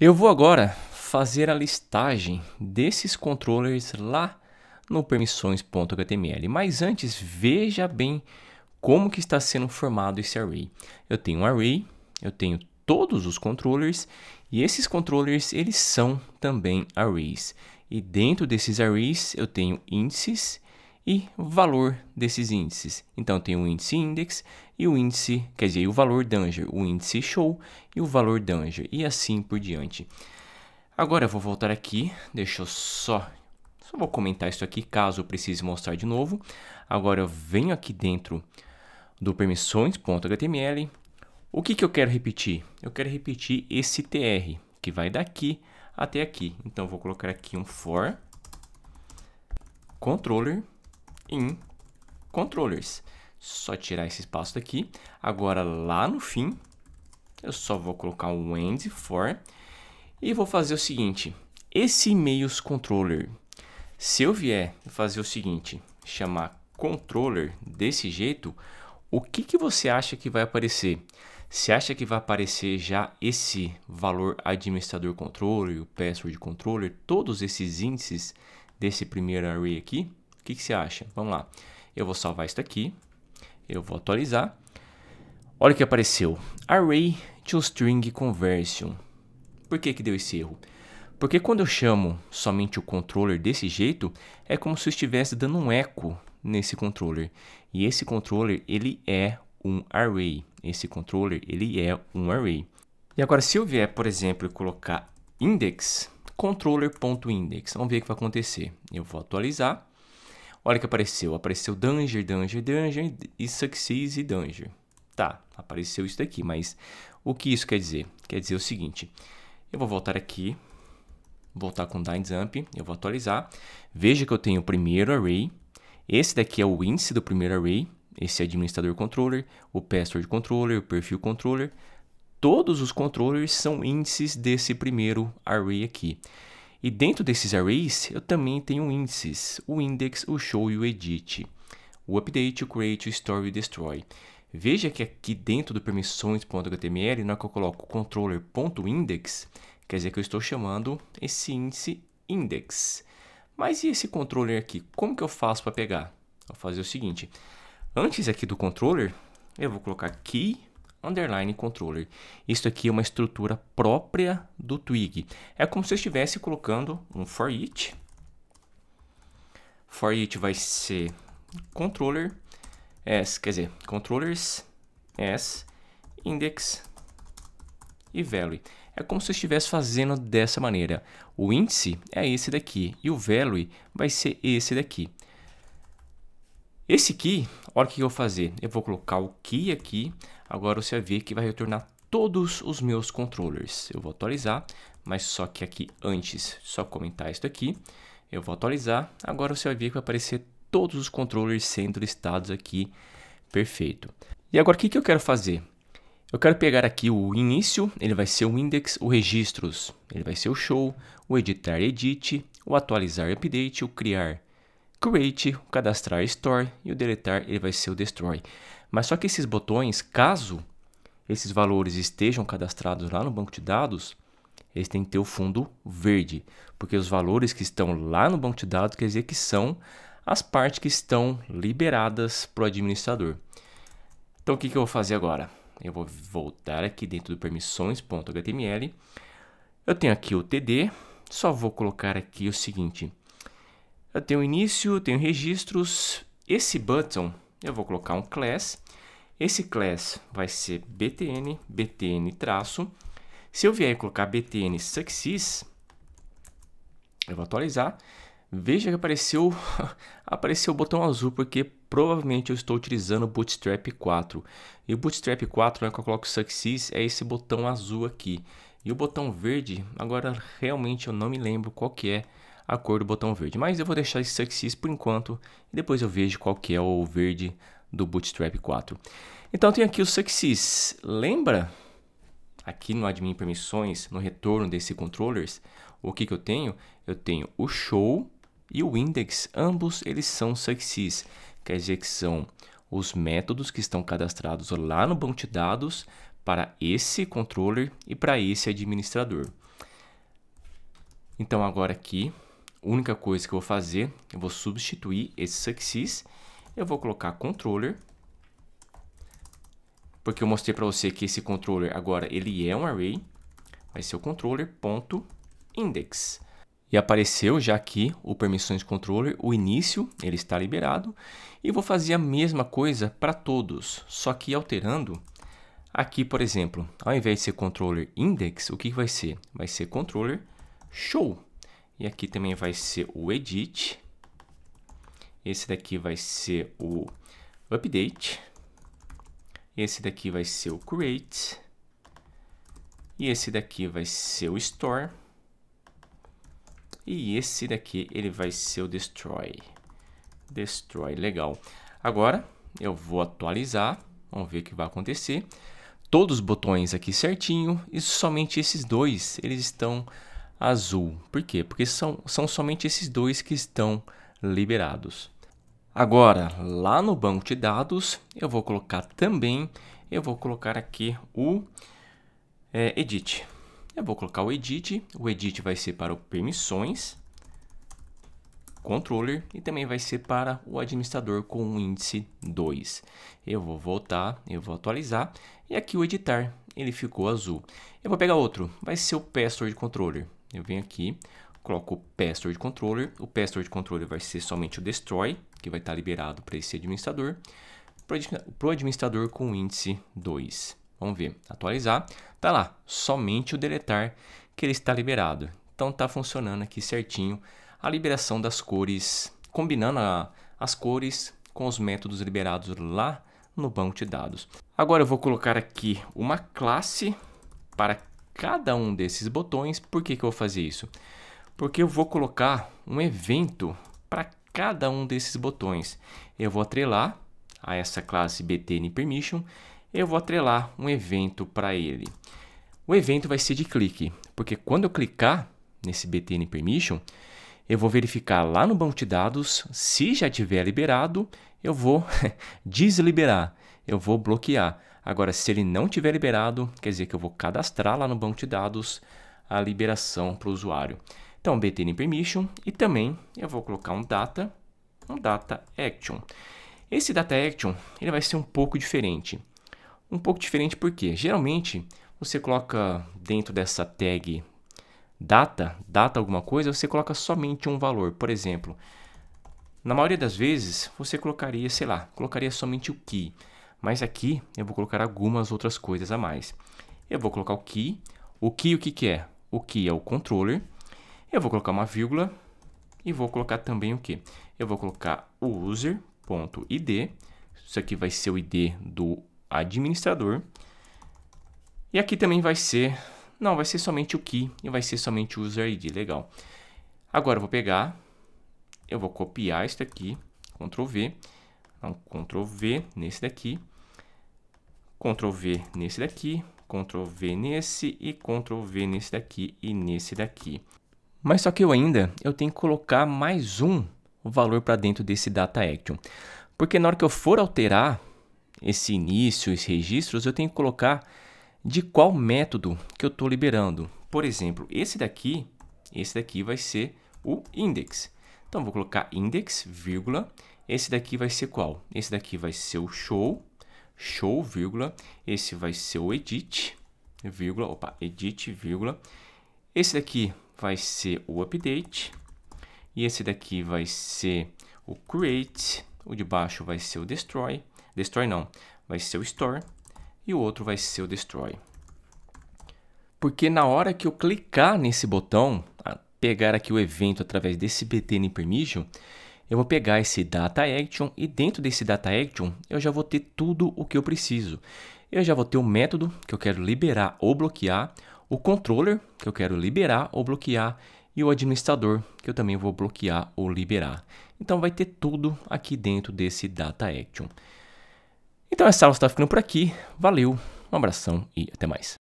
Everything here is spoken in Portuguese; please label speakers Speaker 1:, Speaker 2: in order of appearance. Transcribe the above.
Speaker 1: Eu vou agora fazer a listagem desses controllers lá no permissões.html. Mas antes, veja bem como que está sendo formado esse array. Eu tenho um array, eu tenho todos os controllers e esses controllers eles são também arrays. E dentro desses arrays eu tenho índices e o valor desses índices. Então tenho o índice index e o índice, quer dizer, o valor danger, o índice show e o valor danger e assim por diante. Agora eu vou voltar aqui, deixa eu só só vou comentar isso aqui caso eu precise mostrar de novo. Agora eu venho aqui dentro do permissões.html. O que, que eu quero repetir? Eu quero repetir esse tr, que vai daqui até aqui. Então eu vou colocar aqui um for controller in controllers. Só tirar esse espaço daqui. Agora lá no fim, eu só vou colocar um end for e vou fazer o seguinte. Esse e-mails controller se eu vier fazer o seguinte, chamar controller desse jeito, o que, que você acha que vai aparecer? Você acha que vai aparecer já esse valor administrador controller, o password controller, todos esses índices desse primeiro array aqui? Que, que você acha? Vamos lá. Eu vou salvar isso aqui. Eu vou atualizar. Olha o que apareceu. Array to string conversion. Por que, que deu esse erro? Porque quando eu chamo somente o controller desse jeito, é como se eu estivesse dando um eco nesse controller. E esse controller, ele é um array. Esse controller, ele é um array. E agora, se eu vier, por exemplo, colocar index, controller.index, vamos ver o que vai acontecer. Eu vou atualizar. Olha que apareceu. Apareceu danger, danger, danger e success e danger. Tá, apareceu isso daqui, mas o que isso quer dizer? Quer dizer o seguinte. Eu vou voltar aqui voltar com DynZamp, eu vou atualizar. Veja que eu tenho o primeiro array. Esse daqui é o índice do primeiro array. Esse é administrador controller, o password controller, o perfil controller. Todos os controllers são índices desse primeiro array aqui. E dentro desses arrays, eu também tenho índices, o index, o show e o edit. O update, o create, o store e o destroy. Veja que aqui dentro do permissões.html, na hora que eu coloco controller.index, Quer dizer que eu estou chamando esse índice index. Mas e esse controller aqui? Como que eu faço para pegar? Vou fazer o seguinte. Antes aqui do controller, eu vou colocar key underline controller. Isso aqui é uma estrutura própria do Twig. É como se eu estivesse colocando um for each. For each vai ser controller s, quer dizer, controllers s index e value. É como se eu estivesse fazendo dessa maneira. O índice é esse daqui e o value vai ser esse daqui. Esse key, olha o que eu vou fazer. Eu vou colocar o key aqui. Agora você vai ver que vai retornar todos os meus controllers. Eu vou atualizar, mas só que aqui antes, só comentar isso aqui. Eu vou atualizar. Agora você vai ver que vai aparecer todos os controllers sendo listados aqui. Perfeito. E agora o que, que eu quero fazer? Eu quero pegar aqui o início, ele vai ser o index, o registros, ele vai ser o show, o editar edit, o atualizar update, o criar create, o cadastrar store e o deletar ele vai ser o destroy. Mas só que esses botões, caso esses valores estejam cadastrados lá no banco de dados, eles têm que ter o fundo verde, porque os valores que estão lá no banco de dados quer dizer que são as partes que estão liberadas para o administrador. Então o que, que eu vou fazer agora? Eu vou voltar aqui dentro do permissões.html. Eu tenho aqui o TD, só vou colocar aqui o seguinte. Eu tenho início, tenho registros. Esse button, eu vou colocar um class. Esse class vai ser btn, btn traço. Se eu vier colocar btn success, eu vou atualizar. Veja que apareceu, apareceu o botão azul porque provavelmente eu estou utilizando o Bootstrap 4. E o Bootstrap 4, né, que eu coloco Success, é esse botão azul aqui. E o botão verde, agora realmente eu não me lembro qual que é a cor do botão verde. Mas eu vou deixar esse Success por enquanto e depois eu vejo qual que é o verde do Bootstrap 4. Então tem aqui o Success. Lembra? Aqui no Admin Permissões, no retorno desse controllers, o que, que eu tenho? Eu tenho o show e o index, ambos eles são success, quer dizer que são os métodos que estão cadastrados lá no banco de dados para esse controller e para esse administrador. Então agora aqui, a única coisa que eu vou fazer, eu vou substituir esse success, eu vou colocar controller, porque eu mostrei para você que esse controller agora ele é um array, vai ser o controller.index. E apareceu já aqui o permissões controller, o início, ele está liberado. E vou fazer a mesma coisa para todos, só que alterando. Aqui, por exemplo, ao invés de ser controller index, o que vai ser? Vai ser controller show. E aqui também vai ser o edit. Esse daqui vai ser o update. Esse daqui vai ser o create. E esse daqui vai ser o store. E esse daqui, ele vai ser o Destroy. Destroy, legal. Agora, eu vou atualizar. Vamos ver o que vai acontecer. Todos os botões aqui certinho. E somente esses dois, eles estão azul. Por quê? Porque são, são somente esses dois que estão liberados. Agora, lá no banco de dados, eu vou colocar também, eu vou colocar aqui o é, edit. Eu vou colocar o edit, o edit vai ser para o permissões, controller e também vai ser para o administrador com o índice 2. Eu vou voltar, eu vou atualizar e aqui o editar, ele ficou azul. Eu vou pegar outro, vai ser o password controller. Eu venho aqui, coloco o password controller, o password controller vai ser somente o destroy, que vai estar liberado para esse administrador, para o administrador com o índice 2. Vamos ver, atualizar. Tá lá, somente o deletar que ele está liberado. Então tá funcionando aqui certinho a liberação das cores, combinando a, as cores com os métodos liberados lá no banco de dados. Agora eu vou colocar aqui uma classe para cada um desses botões. Por que, que eu vou fazer isso? Porque eu vou colocar um evento para cada um desses botões. Eu vou atrelar a essa classe btn permission eu vou atrelar um evento para ele. O evento vai ser de clique, porque quando eu clicar nesse btn permission, eu vou verificar lá no banco de dados, se já tiver liberado, eu vou desliberar, eu vou bloquear. Agora, se ele não tiver liberado, quer dizer que eu vou cadastrar lá no banco de dados a liberação para o usuário. Então, btn permission e também eu vou colocar um data, um data action. Esse data action ele vai ser um pouco diferente. Um pouco diferente porque geralmente você coloca dentro dessa tag data, data alguma coisa, você coloca somente um valor. Por exemplo, na maioria das vezes você colocaria, sei lá, colocaria somente o key. Mas aqui eu vou colocar algumas outras coisas a mais. Eu vou colocar o key. O key o que, que é? O key é o controller. Eu vou colocar uma vírgula e vou colocar também o que? Eu vou colocar o user.id. Isso aqui vai ser o ID do administrador. E aqui também vai ser, não, vai ser somente o key e vai ser somente o user ID, legal. Agora eu vou pegar, eu vou copiar isso daqui, Ctrl V, então, Ctrl V nesse daqui, Ctrl V nesse daqui, Ctrl V nesse e Ctrl V nesse daqui e nesse daqui. Mas só que eu ainda eu tenho que colocar mais um valor para dentro desse data action. Porque na hora que eu for alterar esse início, esses registros, eu tenho que colocar de qual método que eu estou liberando. Por exemplo, esse daqui, esse daqui vai ser o index. Então, vou colocar index, vírgula. Esse daqui vai ser qual? Esse daqui vai ser o show, show, vírgula. Esse vai ser o edit, vírgula. Opa, edit, vírgula. Esse daqui vai ser o update. E esse daqui vai ser o create. O de baixo vai ser o destroy. Destroy não, vai ser o store e o outro vai ser o destroy. Porque na hora que eu clicar nesse botão, pegar aqui o evento através desse btn permission, eu vou pegar esse data action e dentro desse data action eu já vou ter tudo o que eu preciso. Eu já vou ter o método que eu quero liberar ou bloquear, o controller que eu quero liberar ou bloquear e o administrador que eu também vou bloquear ou liberar. Então vai ter tudo aqui dentro desse data action. Então essa aula está ficando por aqui. Valeu, um abração e até mais.